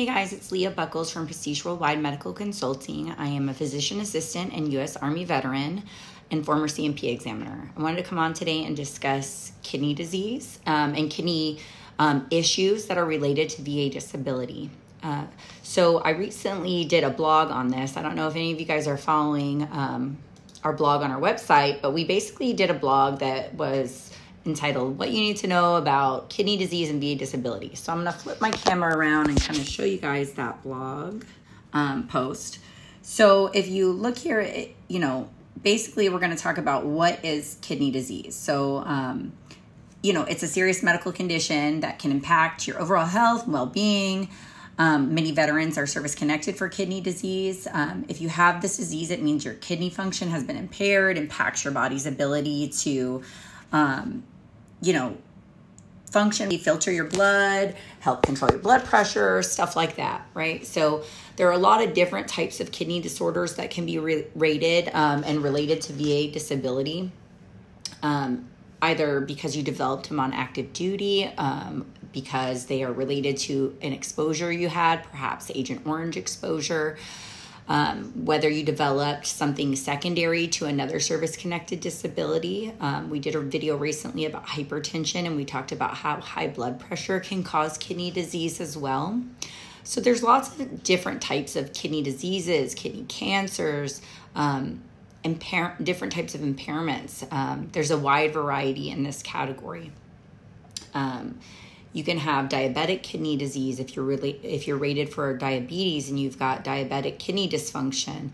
Hey guys, it's Leah Buckles from Prestige Worldwide Medical Consulting. I am a physician assistant and U.S. Army veteran and former C&P examiner. I wanted to come on today and discuss kidney disease um, and kidney um, issues that are related to VA disability. Uh, so I recently did a blog on this. I don't know if any of you guys are following um, our blog on our website, but we basically did a blog that was entitled What You Need to Know About Kidney Disease and VA Disability. So I'm to flip my camera around and kind of show you guys that blog um, post. So if you look here, it, you know, basically we're going to talk about what is kidney disease. So, um, you know, it's a serious medical condition that can impact your overall health and well being. Um, many veterans are service connected for kidney disease. Um, if you have this disease, it means your kidney function has been impaired, impacts your body's ability to, um, you know, function, filter your blood, help control your blood pressure, stuff like that, right? So there are a lot of different types of kidney disorders that can be rated um, and related to VA disability. Um, either because you developed them on active duty, um, because they are related to an exposure you had, perhaps Agent Orange exposure, um, whether you developed something secondary to another service connected disability. Um, we did a video recently about hypertension and we talked about how high blood pressure can cause kidney disease as well. So there's lots of different types of kidney diseases, kidney cancers, um, impair- different types of impairments. Um, there's a wide variety in this category. You can have diabetic kidney disease if you're really if you're rated for diabetes and you've got diabetic kidney dysfunction.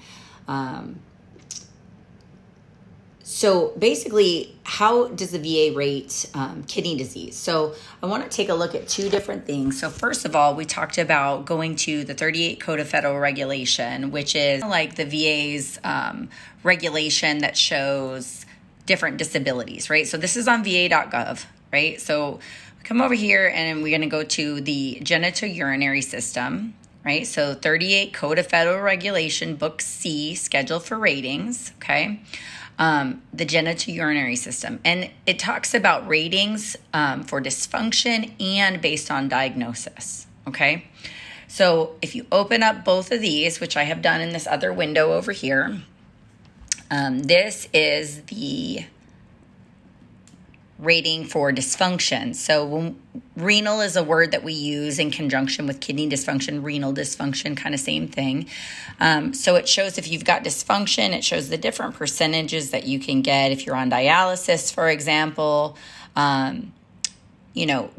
Um, so basically, how does the VA rate um, kidney disease? So I want to take a look at two different things. So first of all, we talked about going to the 38 Code of Federal Regulation, which is like the VA's um, regulation that shows different disabilities, right? So this is on va.gov, right? So come over here and we're going to go to the genitourinary system, right? So 38 Code of Federal Regulation, Book C, Schedule for Ratings, okay? Um, the genitourinary system. And it talks about ratings um, for dysfunction and based on diagnosis, okay? So if you open up both of these, which I have done in this other window over here, um, this is the rating for dysfunction. So, when, renal is a word that we use in conjunction with kidney dysfunction, renal dysfunction, kind of same thing. Um, so, it shows if you've got dysfunction, it shows the different percentages that you can get if you're on dialysis, for example. Um, you know,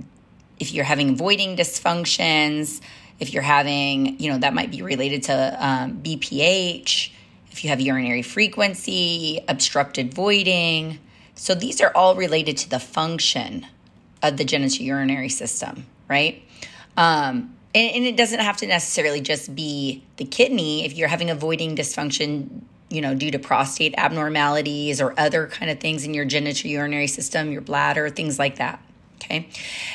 if you're having voiding dysfunctions, if you're having, you know, that might be related to um, BPH, if you have urinary frequency, obstructed voiding so these are all related to the function of the genitourinary system, right? Um, and, and, it doesn't have to necessarily just be the kidney. If you're having a voiding dysfunction, you know, due to prostate abnormalities or other kind of things in your genitourinary system, your bladder, things like that. Okay.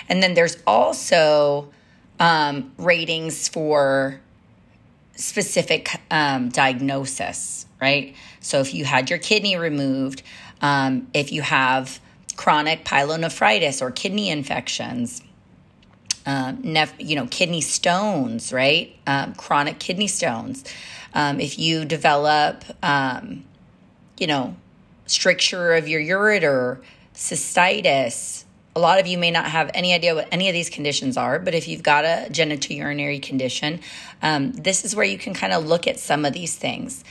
And then there's also um, ratings for specific um, diagnosis, right? So if you had your kidney removed, um, if you have chronic pyelonephritis or kidney infections, um, nef- you know, kidney stones, right? Um, chronic kidney stones. Um, if you develop, um, you know, stricture of your ureter, cystitis, a lot of you may not have any idea what any of these conditions are, but if you've got a genitourinary condition, um, this is where you can kind of look at some of these things.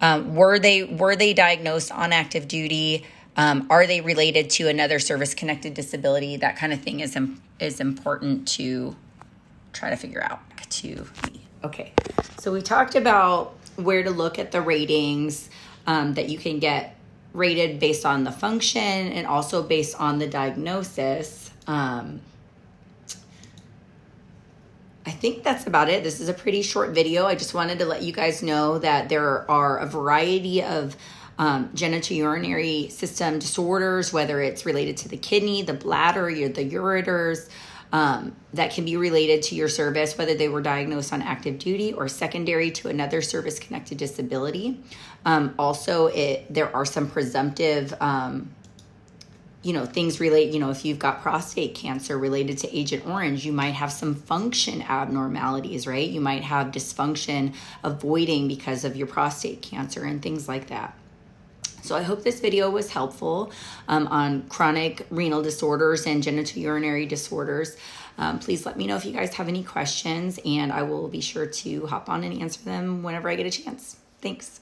Um, were they were they diagnosed on active duty? Um, are they related to another service connected disability? That kind of thing is is important to try to figure out. To okay, so we talked about where to look at the ratings um, that you can get rated based on the function and also based on the diagnosis. Um, I think that's about it. This is a pretty short video. I just wanted to let you guys know that there are a variety of um, genitourinary system disorders, whether it's related to the kidney, the bladder, or the ureters, um, that can be related to your service, whether they were diagnosed on active duty or secondary to another service connected disability. Um, also, it there are some presumptive um, you know, things relate, you know, if you've got prostate cancer related to Agent Orange, you might have some function abnormalities, right? You might have dysfunction avoiding because of your prostate cancer and things like that. So I hope this video was helpful um, on chronic renal disorders and genitourinary disorders. Um, please let me know if you guys have any questions, and I will be sure to hop on and answer them whenever I get a chance. Thanks.